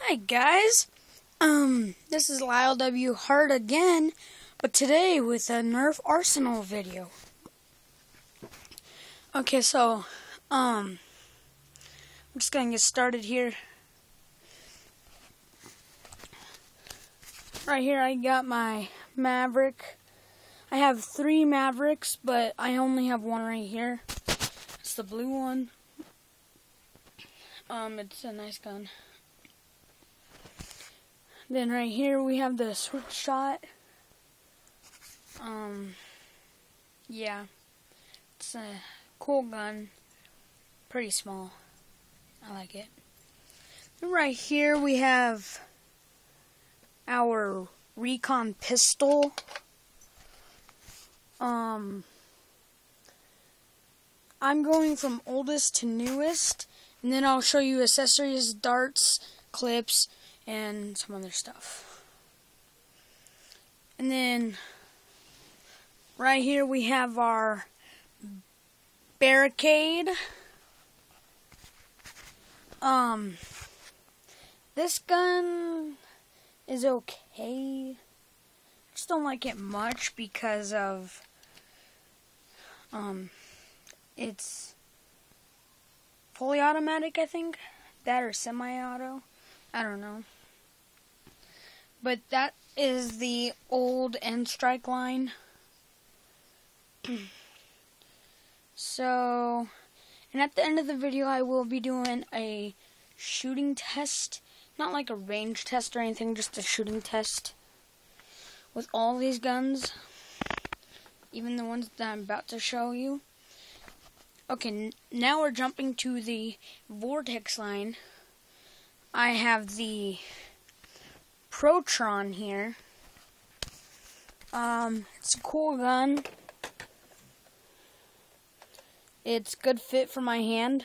Hi guys, um, this is Lyle W. Hart again, but today with a Nerf Arsenal video. Okay, so, um, I'm just gonna get started here. Right here I got my Maverick. I have three Mavericks, but I only have one right here. It's the blue one. Um, it's a nice gun. Then right here we have the switch shot. Um, yeah, it's a cool gun. Pretty small. I like it. Then right here we have our recon pistol. Um, I'm going from oldest to newest, and then I'll show you accessories, darts, clips, and some other stuff. And then right here we have our barricade. Um, this gun is okay. Just don't like it much because of um, it's fully automatic. I think that or semi-auto. I don't know. But that is the old N Strike line. so, and at the end of the video, I will be doing a shooting test. Not like a range test or anything, just a shooting test with all these guns. Even the ones that I'm about to show you. Okay, now we're jumping to the Vortex line. I have the Proton here. Um, it's a cool gun. It's good fit for my hand.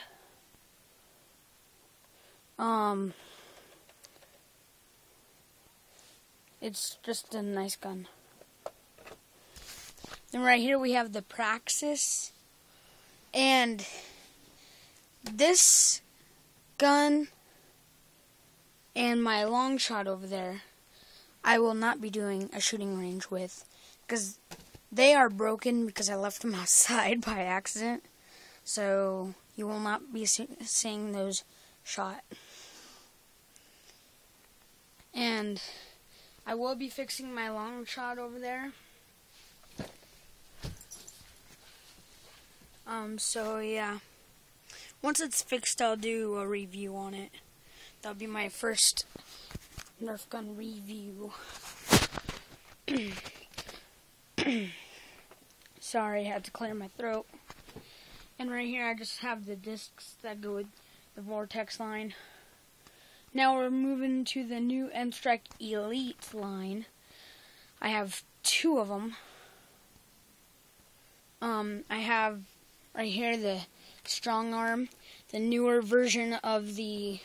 Um, it's just a nice gun. Then right here we have the Praxis. And this gun and my long shot over there, I will not be doing a shooting range with because they are broken because I left them outside by accident. So you will not be seeing those shot. And I will be fixing my long shot over there. Um, so yeah. Once it's fixed, I'll do a review on it. That'll be my first Nerf gun review. Sorry, I had to clear my throat. And right here, I just have the discs that go with the Vortex line. Now we're moving to the new N-Strike Elite line. I have two of them. Um, I have right here the Strong Arm, the newer version of the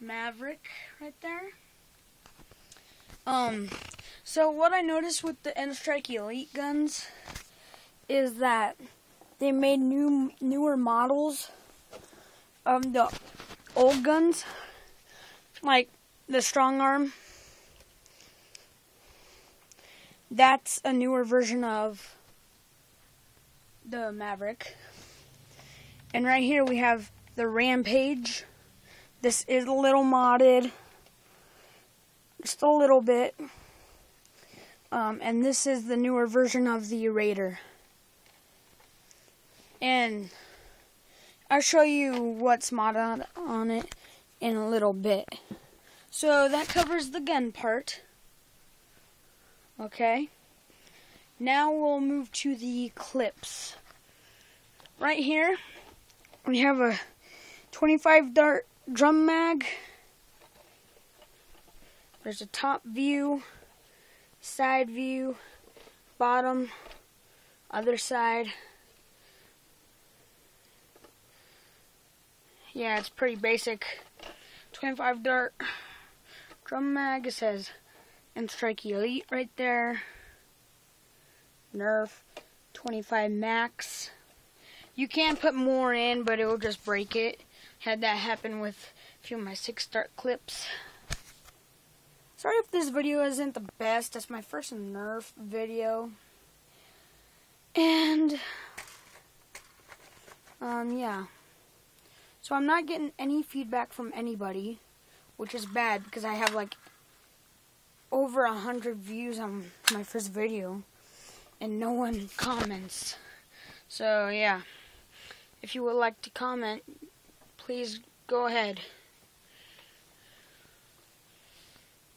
Maverick right there. Um, so what I noticed with the N-Strike Elite guns is that they made new newer models of the old guns, like the Strong Arm. That's a newer version of the Maverick. And right here we have the Rampage. This is a little modded, just a little bit. Um, and this is the newer version of the Raider. And I'll show you what's modded on it in a little bit. So that covers the gun part. Okay. Now we'll move to the clips. Right here, we have a 25 dart drum mag. There's a top view, side view, bottom, other side. Yeah, it's pretty basic. 25 dart drum mag. It says N-Strike Elite right there. Nerf 25 Max. You can put more in, but it will just break it. Had that happen with a few of my six start clips. Sorry if this video isn't the best. That's my first Nerf video. And, um, yeah. So I'm not getting any feedback from anybody, which is bad because I have like over a hundred views on my first video and no one comments. So yeah, if you would like to comment, please go ahead.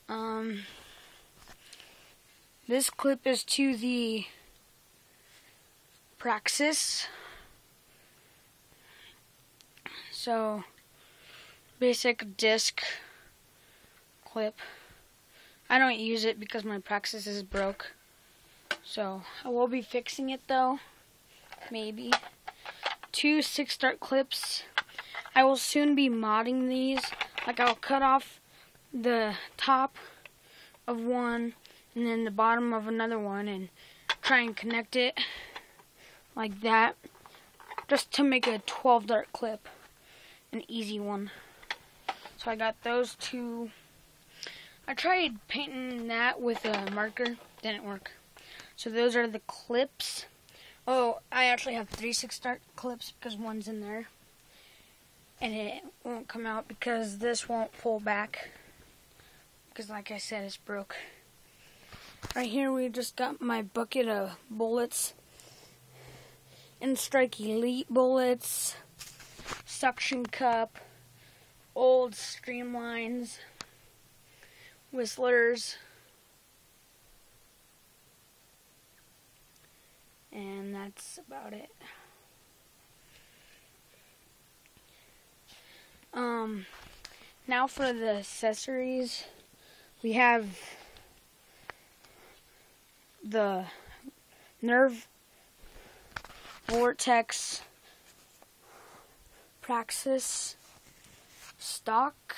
Um, this clip is to the Praxis. So, basic disc clip. I don't use it because my Praxis is broke. So, I will be fixing it though. Maybe. Two six start clips. I will soon be modding these. Like, I'll cut off the top of one and then the bottom of another one and try and connect it like that just to make a 12 dart clip an easy one. So I got those two. I tried painting that with a marker. Didn't work. So those are the clips. Oh I actually have three six dart clips because one's in there and it won't come out because this won't pull back because like I said, it's broke. Right here, we just got my bucket of bullets. N-Strike Elite bullets, suction cup, old streamlines, whistlers, and that's about it. Um, now for the accessories we have the Nerf Vortex Praxis stock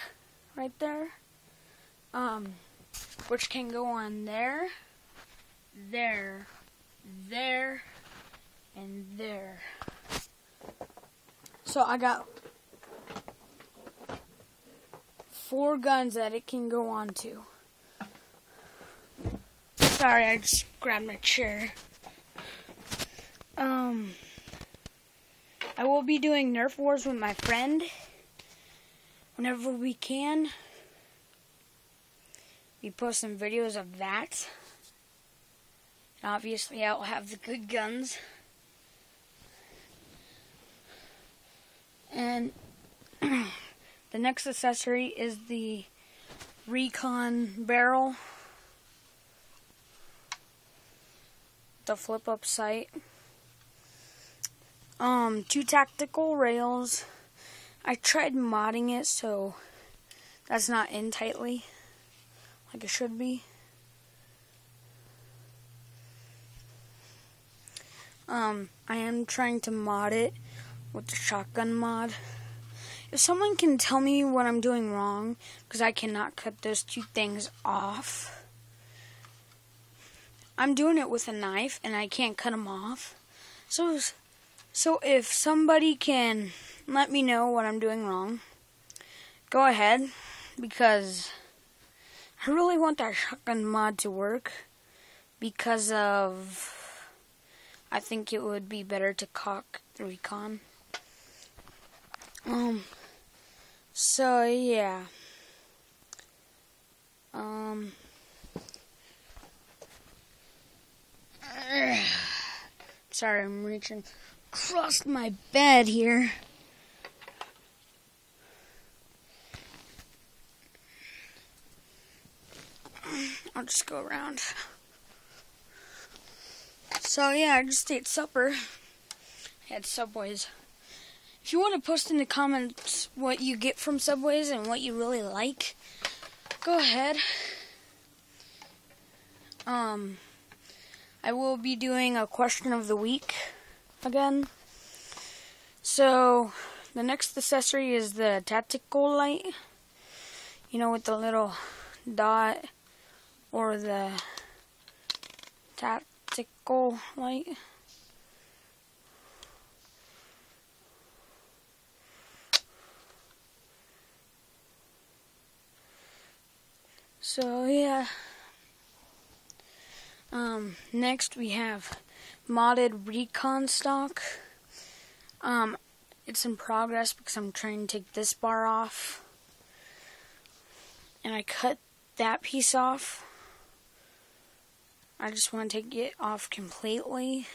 right there, um, which can go on there, there, there, and there. So I got four guns that it can go on to. Sorry, I just grabbed my chair. Um, I will be doing Nerf Wars with my friend whenever we can. We post some videos of that. And obviously, I'll have the good guns. And the next accessory is the Recon barrel. the flip up sight. Um, two tactical rails. I tried modding it so that's not in tightly like it should be. Um, I am trying to mod it with the shotgun mod. If someone can tell me what I'm doing wrong, because I cannot cut those two things off. I'm doing it with a knife and I can't cut them off. So, so if somebody can let me know what I'm doing wrong, go ahead because I really want that shotgun mod to work because of I think it would be better to cock the recon. Um so yeah. Um Sorry, I'm reaching across my bed here. I'll just go around. So yeah, I just ate supper. I had Subways. If you want to post in the comments what you get from Subways and what you really like, go ahead. Um I will be doing a question of the week again. So, the next accessory is the tactical light. You know, with the little dot or the tactical light. So yeah. Um, next we have modded recon stock. Um, it's in progress because I'm trying to take this bar off. And I cut that piece off. I just want to take it off completely.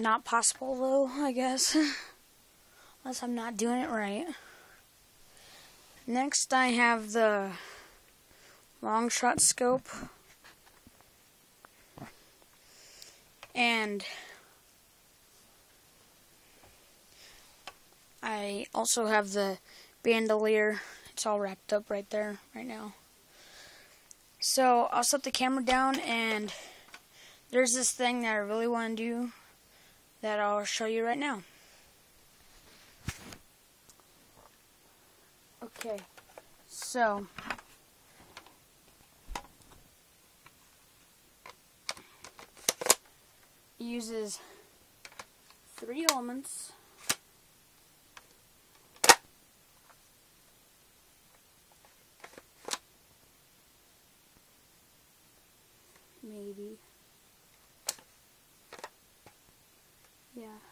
Not possible though, I guess. Unless I'm not doing it right. Next I have the long shot scope. And I also have the bandolier. It's all wrapped up right there, right now. So I'll set the camera down and there's this thing that I really want to do that I'll show you right now. Okay, so uses three elements. Maybe. Yeah.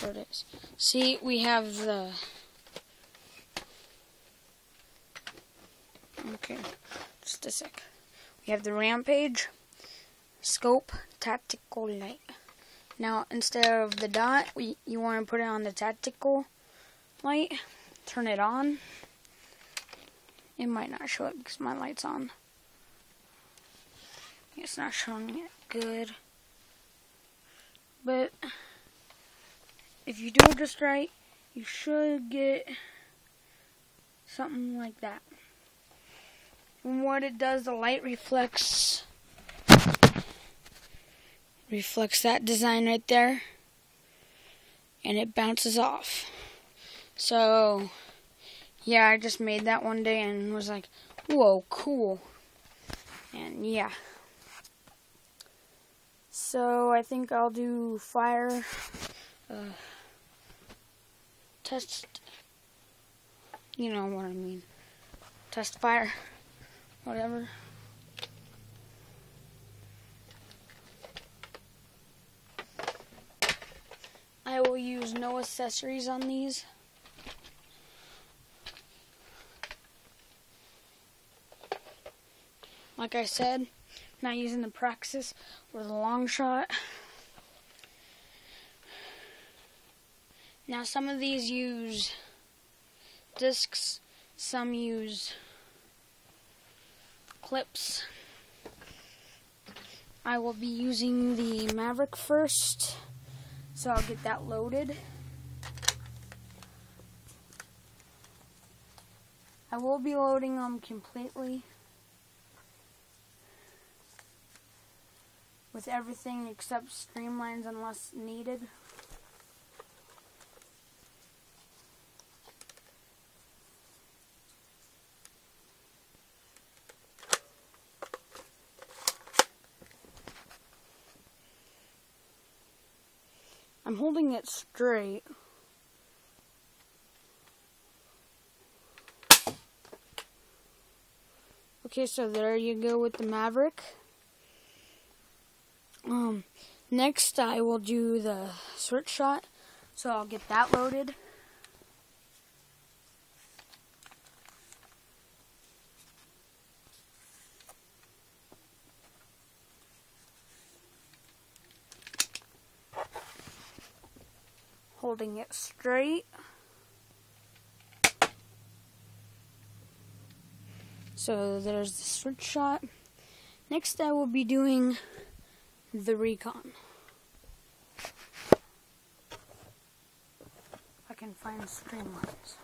There it is. See, we have the... Okay, just a sec. We have the Rampage, Scope, Tactical Light. Now, instead of the dot, we, you want to put it on the Tactical Light. Turn it on. It might not show it because my light's on. It's not showing it good. But if you do it just right, you should get something like that. And what it does, the light reflects reflects that design right there and it bounces off. So yeah, I just made that one day and was like, whoa, cool. And yeah. So I think I'll do fire. Uh, test, you know what I mean. Test fire, whatever. I will use no accessories on these. Like I said, not using the Praxis or the long shot. Now some of these use discs, some use clips. I will be using the Maverick first, so I'll get that loaded. I will be loading them completely with everything except streamlines unless needed. Holding it straight. Okay, so there you go with the Maverick. Um, next I will do the switch shot, so I'll get that loaded. Holding it straight. So there's the switch shot. Next I will be doing the recon. I can find streamlines.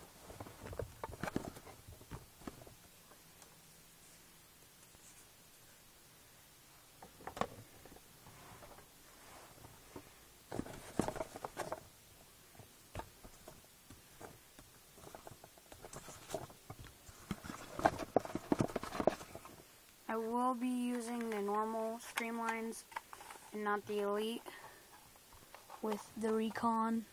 Will be using the normal streamlines and not the Elite with the Recon.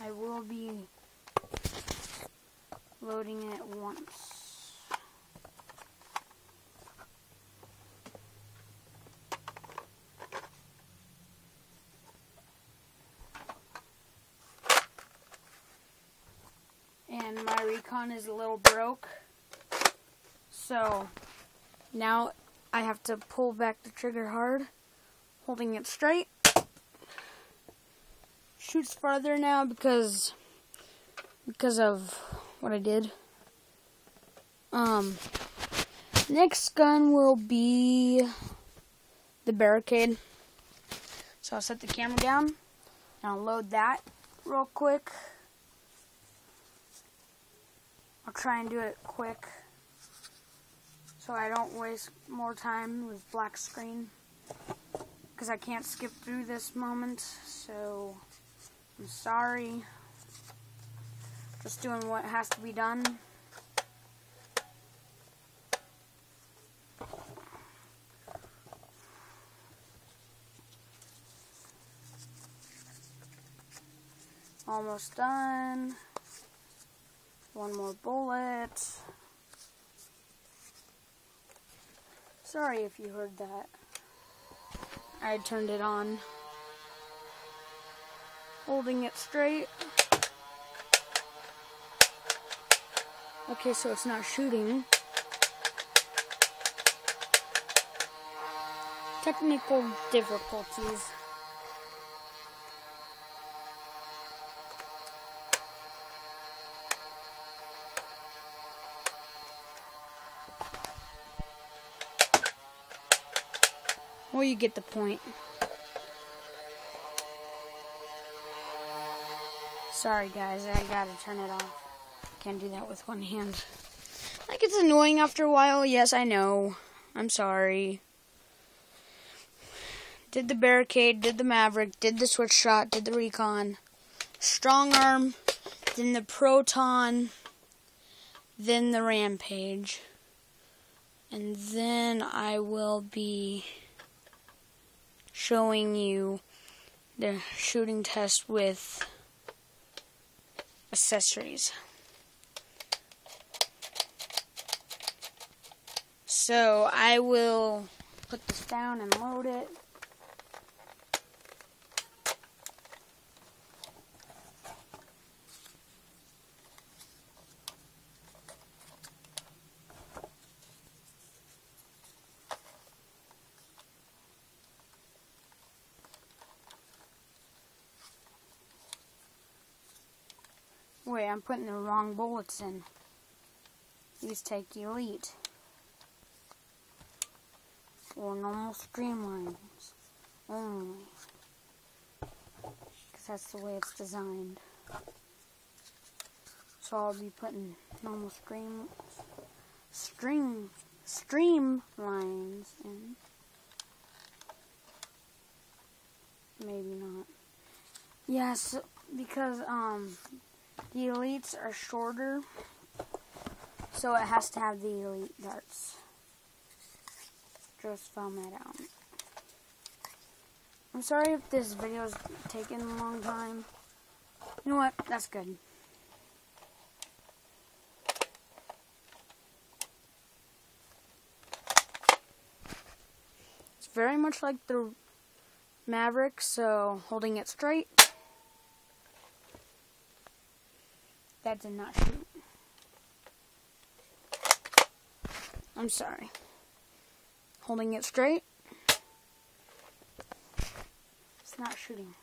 I will be loading it once. and is a little broke. So now I have to pull back the trigger hard, holding it straight. Shoots farther now because because of what I did. Um next gun will be the barricade. So I'll set the camera down I'll load that real quick. I'll try and do it quick so I don't waste more time with black screen. Because I can't skip through this moment so I'm sorry. Just doing what has to be done. Almost done one more bullet. Sorry if you heard that. I turned it on. Holding it straight. Okay, so it's not shooting. Technical difficulties. Well, you get the point. Sorry, guys, I gotta turn it off. Can't do that with one hand. Like, it's annoying after a while. Yes, I know. I'm sorry. Did the barricade, did the Maverick, did the switch shot, did the recon, strong arm, then the proton, then the rampage. And then I will be showing you the shooting test with accessories. So I will put this down and load it. I'm putting the wrong bullets in. These take Elite. Or normal streamlines only. Because that's the way it's designed. So I'll be putting normal stream, string, streamlines in. Maybe not. Yes, because, um, the elites are shorter, so it has to have the elite darts. Just found that out. I'm sorry if this video is taking a long time. You know what? That's good. It's very much like the Maverick, so holding it straight. That did not shoot. I'm sorry. Holding it straight. It's not shooting.